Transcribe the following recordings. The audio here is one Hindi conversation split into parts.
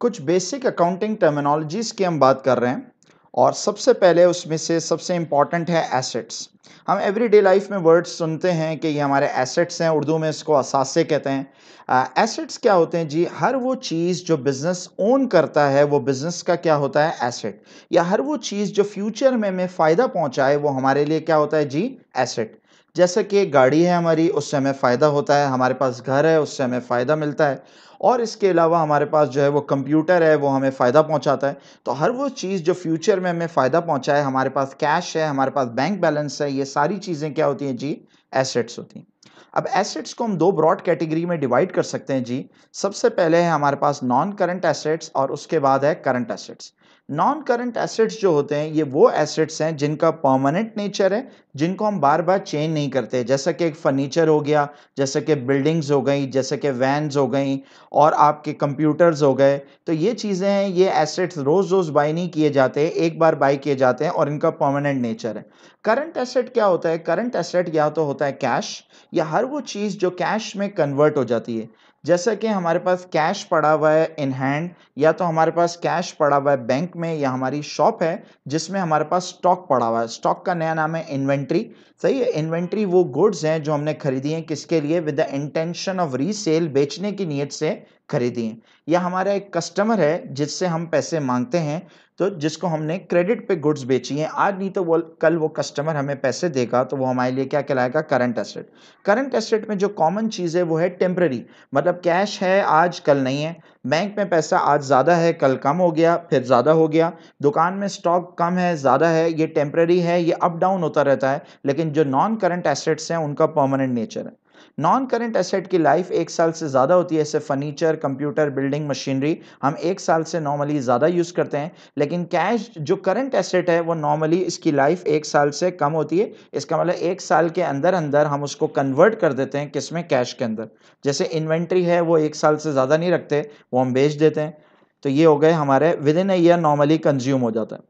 कुछ बेसिक अकाउंटिंग टर्मिनोलॉजीज़ की हम बात कर रहे हैं और सबसे पहले उसमें से सबसे इंपॉर्टेंट है एसेट्स हम एवरीडे लाइफ में वर्ड्स सुनते हैं कि ये हमारे एसेट्स हैं, उर्दू में इसको असासे कहते हैं। एसेट्स क्या होते हैं जी? हर वो चीज़ जो बिज़नेस ओन करता है, वो बिज़नेस का क्या होता है? एसेट या हर वो चीज़ जो फ्यूचर में हमें फ़ायदा पहुँचाए, वो हमारे लिए क्या होता है जी? एसेट जैसे कि गाड़ी है हमारी उससे हमें फ़ायदा होता है, हमारे पास घर है उससे हमें फ़ायदा मिलता है। और इसके अलावा हमारे पास जो है वो कंप्यूटर है, वो हमें फ़ायदा पहुंचाता है। तो हर वो चीज़ जो फ्यूचर में हमें फ़ायदा पहुँचाए हमारे पास कैश है, हमारे पास बैंक बैलेंस है, ये सारी चीज़ें क्या होती हैं जी? एसेट्स होती हैं। अब एसेट्स को हम दो ब्रॉड कैटेगरी में डिवाइड कर सकते हैं जी। सबसे पहले है हमारे पास नॉन करंट एसेट्स और उसके बाद है current assets. Non current assets जो होते हैं, ये वो एसेट्स हैं जिनका परमानेंट नेचर है, जिनको हम बार बार चेंज नहीं करते। जैसे कि एक फर्नीचर हो गया, जैसे कि बिल्डिंग्स हो गई, जैसे कि वैन्स हो गई और आपके कंप्यूटर्स हो गए तो ये चीज़ें हैं, ये एसेट्स रोज़ रोज़ बाई नहीं किए जाते, एक बार बाई किए जाते हैं और इनका परमानेंट नेचर है। करंट एसेट क्या होता है? करंट एसेट या तो होता है कैश या हर वो चीज़ जो कैश में कन्वर्ट हो जाती है। जैसा कि हमारे पास कैश पड़ा हुआ है इन हैंड या तो हमारे पास कैश पड़ा हुआ है बैंक में, या हमारी शॉप है, जिसमें हमारे पास स्टॉक पड़ा हुआ है। स्टॉक का नया नाम है इन्वेंट्री सही है इन्वेंट्री वो गुड्स हैं जो हमने खरीदी हैं किसके लिए? With the intention of resale बेचने की नीयत से खरीदी हैं। या हमारा एक कस्टमर है, जिससे हम पैसे मांगते हैं तो जिसको हमने क्रेडिट पे गुड्स बेची हैं, आज नहीं तो वो, कल वो कस्टमर हमें पैसे देगा तो वो हमारे लिए क्या कहलाएगा? करंट एसेट करंट एसेट में जो कॉमन चीज़ है, वो है टेम्प्रेरी मतलब कैश है, आज, कल नहीं है. बैंक में पैसा आज ज़्यादा है, कल कम हो गया, फिर ज़्यादा हो गया. दुकान में स्टॉक कम है, ज़्यादा है, ये टेम्प्रेरी है, ये अप डाउन होता रहता है, लेकिन जो नॉन करंट एसेट्स हैं, उनका परमानेंट नेचर है। नॉन करंट एसेट की लाइफ एक साल से ज़्यादा होती है जैसे फर्नीचर कंप्यूटर बिल्डिंग मशीनरी हम एक साल से नॉर्मली ज़्यादा यूज़ करते हैं। लेकिन कैश जो करंट एसेट है, वो नॉर्मली इसकी लाइफ एक साल से कम होती है। इसका मतलब एक साल के अंदर अंदर हम उसको कन्वर्ट कर देते हैं किसमें? कैश के अंदर। जैसे इन्वेंट्री है, वो एक साल से ज़्यादा नहीं रखते, वो हम बेच देते हैं। तो ये हो गए हमारे within a year normally consume हो जाता है।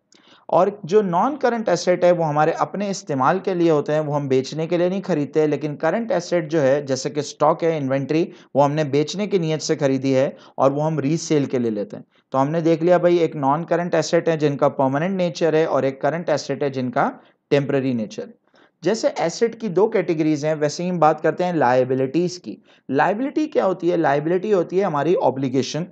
और जो नॉन करंट एसेट है, वो हमारे अपने इस्तेमाल के लिए होते हैं, वो हम बेचने के लिए नहीं खरीदते लेकिन करंट एसेट जो है, जैसे कि स्टॉक है इन्वेंट्री वो हमने बेचने की नीयत से खरीदी है और वो हम रीसेल के लिए लेते हैं। तो हमने देख लिया भाई, एक नॉन करंट एसेट है, जिनका परमानेंट नेचर है और एक करंट एसेट है, जिनका टेम्प्ररी नेचर जैसे एसेट की दो कैटेगरीज हैं, वैसे ही हम बात करते हैं लाइबिलिटीज़ की। लाइबिलिटी क्या होती है? लाइबिलिटी होती है हमारी ऑब्लिगेशन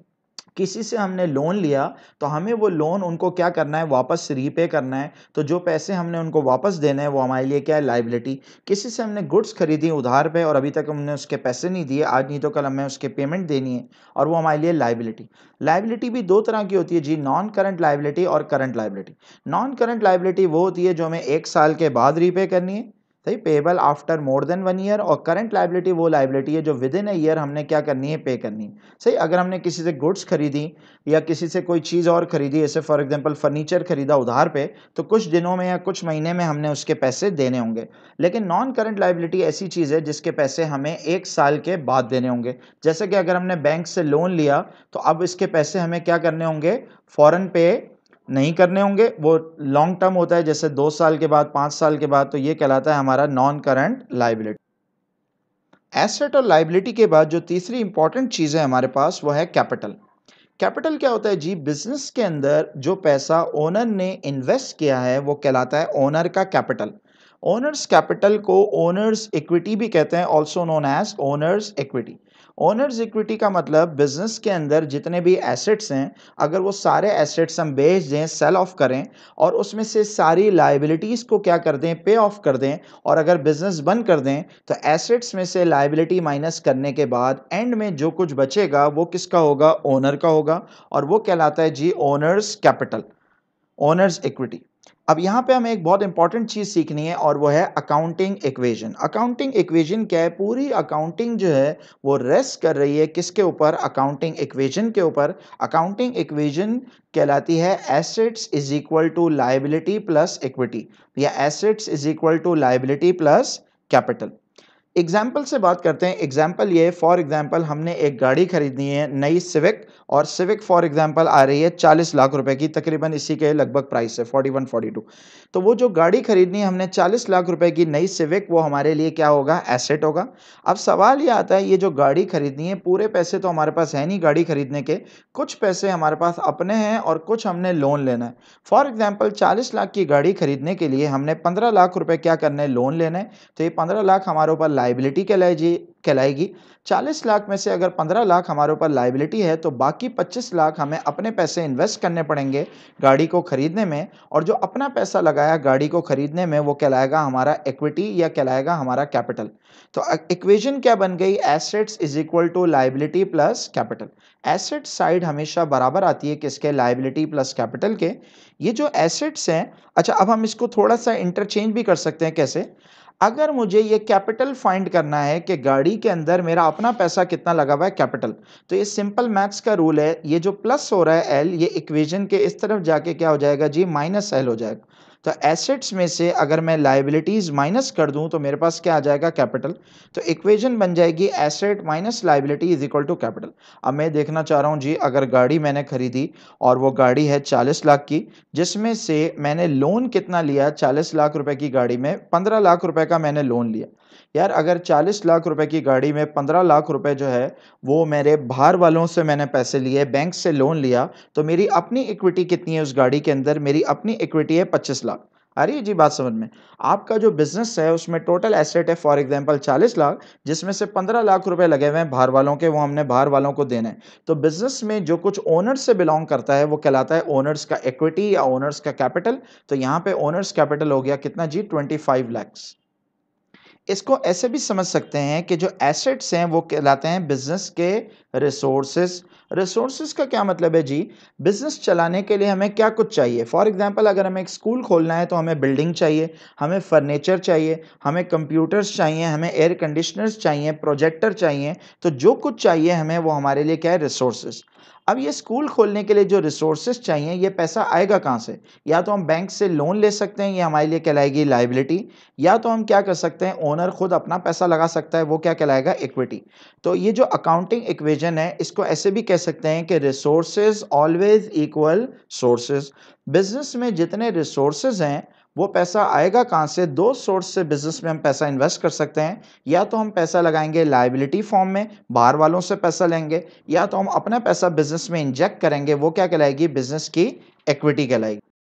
किसी से हमने लोन लिया तो हमें वो लोन उनको क्या करना है? वापस रीपे करना है। तो जो पैसे हमने उनको वापस देने हैं, वो हमारे लिए क्या है? लाइबिलिटी किसी से हमने गुड्स खरीदी, उधार पे, और अभी तक हमने उसके पैसे नहीं दिए, आज नहीं तो कल हमें उसके पेमेंट देनी है, और वो हमारे लिए लाइबिलिटी लाइबिलिटी भी दो तरह की होती है जी नॉन करंट लाइबिलिटी और current liability non current liability वो होती है जो हमें एक साल के बाद रीपे करनी है सही payable after more than one year और करंट लाइबिलिटी वो लाइबिलिटी है जो विद इन अ ईयर हमने क्या करनी है पे करनी है। सही, अगर हमने किसी से गुड्स खरीदी या किसी से कोई चीज़ और खरीदी, जैसे फॉर एग्जांपल फर्नीचर खरीदा उधार पे तो कुछ दिनों में या कुछ महीने में हमने उसके पैसे देने होंगे। लेकिन नॉन करंट लाइबिलिटी ऐसी चीज़ है जिसके पैसे हमें एक साल के बाद देने होंगे। जैसे कि अगर हमने बैंक से लोन लिया तो अब इसके पैसे हमें क्या करने होंगे? फ़ौरन पे नहीं करने होंगे। वो लॉन्ग टर्म होता है, जैसे दो साल के बाद, पाँच साल के बाद तो ये कहलाता है हमारा नॉन करंट लाइबिलिटी एसेट और लाइबिलिटी के बाद जो तीसरी इंपॉर्टेंट चीज़ है हमारे पास, वो है कैपिटल कैपिटल क्या होता है जी? बिज़नेस के अंदर जो पैसा ओनर ने इन्वेस्ट किया है, वो कहलाता है ओनर का कैपिटल ओनर्स कैपिटल को ओनर्स इक्विटी भी कहते हैं also known as owners equity owners equity का मतलब बिज़नेस के अंदर जितने भी एसेट्स हैं, अगर वो सारे एसेट्स हम बेच दें सेल ऑफ़ करें, और उसमें से सारी लाइबिलिटीज़ को क्या कर दें पे ऑफ़ कर दें, और अगर बिज़नेस बंद कर दें तो एसेट्स में से लाइबिलिटी माइनस करने के बाद एंड में जो कुछ बचेगा, वो किसका होगा? ओनर का होगा, और वो कहलाता है जी ओनर्स कैपिटल ओनर्स इक्विटी अब यहाँ पे हमें एक बहुत इंपॉर्टेंट चीज़ सीखनी है और वो है अकाउंटिंग इक्वेशन अकाउंटिंग इक्वेशन क्या है? पूरी अकाउंटिंग जो है, वो रेस्ट कर रही है किसके ऊपर? अकाउंटिंग इक्वेशन के ऊपर. अकाउंटिंग इक्वेशन कहलाती है assets is equal to liability plus equity या assets is equal to liability plus capital example से बात करते हैं। एग्ज़ाम्पल ये फॉर एग्ज़ाम्पल हमने एक गाड़ी खरीदनी है, नई सिविक और सिविक फॉर एग्ज़ाम्पल आ रही है चालीस लाख रुपए की, तकरीबन इसी के लगभग प्राइस है फोर्टी वन फोर्टी टू तो वो जो गाड़ी खरीदनी है हमने चालीस लाख रुपए की नई सिविक वो हमारे लिए क्या होगा? एसेट होगा। अब सवाल ये आता है, ये जो गाड़ी खरीदनी है, पूरे पैसे तो हमारे पास है नहीं गाड़ी खरीदने के, कुछ पैसे हमारे पास अपने हैं और कुछ हमने लोन लेना है। फॉर एग्ज़ाम्पल चालीस लाख की गाड़ी खरीदने के लिए हमने पंद्रह लाख रुपए क्या करने लोन लेना तो ये पंद्रह लाख हमारे ऊपर लाइबिलिटी कहलाएगी कहलाएगी। चालीस लाख में से अगर पंद्रह लाख हमारे ऊपर लाइबिलिटी है तो बाकी पच्चीस लाख हमें अपने पैसे इन्वेस्ट करने पड़ेंगे गाड़ी को खरीदने में, और जो अपना पैसा लगाया गाड़ी को खरीदने में, वो कहलाएगा हमारा इक्विटी या कहलाएगा हमारा कैपिटल तो इक्वेशन क्या बन गई? Assets is equal to liability plus capital asset side हमेशा बराबर आती है किसके? लाइबिलिटी प्लस कैपिटल के। ये जो एसेट्स हैं अच्छा अब हम इसको थोड़ा सा इंटरचेंज भी कर सकते हैं कैसे? अगर मुझे ये कैपिटल फाइंड करना है कि गाड़ी के अंदर मेरा अपना पैसा कितना लगा हुआ है कैपिटल तो ये सिंपल मैथ्स का रूल है, ये जो प्लस हो रहा है एल ये इक्वेशन के इस तरफ़ जाके क्या हो जाएगा जी, माइनस एल हो जाएगा। तो एसेट्स में से अगर मैं लाइबिलिटीज़ माइनस कर दूँ तो मेरे पास क्या आ जाएगा? कैपिटल तो इक्वेशन बन जाएगी asset minus liability is equal to capital अब मैं देखना चाह रहा हूँ, जी, अगर गाड़ी मैंने खरीदी और वो गाड़ी है चालीस लाख की, जिसमें से मैंने लोन कितना लिया? चालीस लाख रुपए की गाड़ी में पंद्रह लाख रुपए का मैंने लोन लिया। यार, अगर 40 लाख रुपए की गाड़ी में 15 लाख रुपए जो है, वो मेरे बाहर वालों से मैंने पैसे लिए बैंक से लोन लिया तो मेरी अपनी इक्विटी कितनी है उस गाड़ी के अंदर? मेरी अपनी इक्विटी है 25 लाख। है? जी, बात समझ में। आपका जो बिज़नेस है, उसमें टोटल एसेट है फॉर एग्जांपल 40 लाख, जिसमें से 15 लाख रुपए लगे हुए हैं बाहर वालों के, वो हमने बाहर वालों को देने हैं। तो बिज़नेस में जो कुछ ओनर्स से बिलोंग करता है, वो कहलाता है ओनर्स का इक्विटी या ओनर्स का कैपिटल तो यहाँ पे ओनर्स कैपिटल हो गया कितना? जी 25 लैक्स इसको ऐसे भी समझ सकते हैं कि जो एसेट्स हैं, वो कहलाते हैं बिज़नेस के रिसोर्सेज रिसोर्सेज का क्या मतलब है जी? बिज़नेस चलाने के लिए हमें क्या कुछ चाहिए? फॉर एग्जांपल अगर हमें एक स्कूल खोलना है तो हमें बिल्डिंग चाहिए, हमें फर्नीचर चाहिए, हमें कंप्यूटर्स चाहिए, हमें एयर कंडीशनर्स चाहिए प्रोजेक्टर चाहिए तो जो कुछ चाहिए हमें, वो हमारे लिए क्या है? रिसोर्सेज अब ये स्कूल खोलने के लिए जो रिसोर्सेज चाहिए, ये पैसा आएगा कहाँ से? या तो हम बैंक से लोन ले सकते हैं, ये हमारे लिए कहलाएगी लाइबिलिटी या तो हम क्या कर सकते हैं ओनर खुद अपना पैसा लगा सकता है, वो क्या कहलाएगा? इक्विटी तो ये जो अकाउंटिंग इक्वेजन है, इसको ऐसे भी कह सकते हैं कि resources always equal sources business में जितने रिसोर्सेज हैं वो पैसा आएगा कहाँ से? दो सोर्स से बिज़नेस में हम पैसा इन्वेस्ट कर सकते हैं। या तो हम पैसा लगाएँगे लाइबिलिटी फॉर्म में, बाहर वालों से पैसा लेंगे, या तो हम अपना पैसा बिज़नेस में इंजेक्ट करेंगे, वो क्या कहलाएगी? बिज़नेस की इक्विटी कहलाएगी।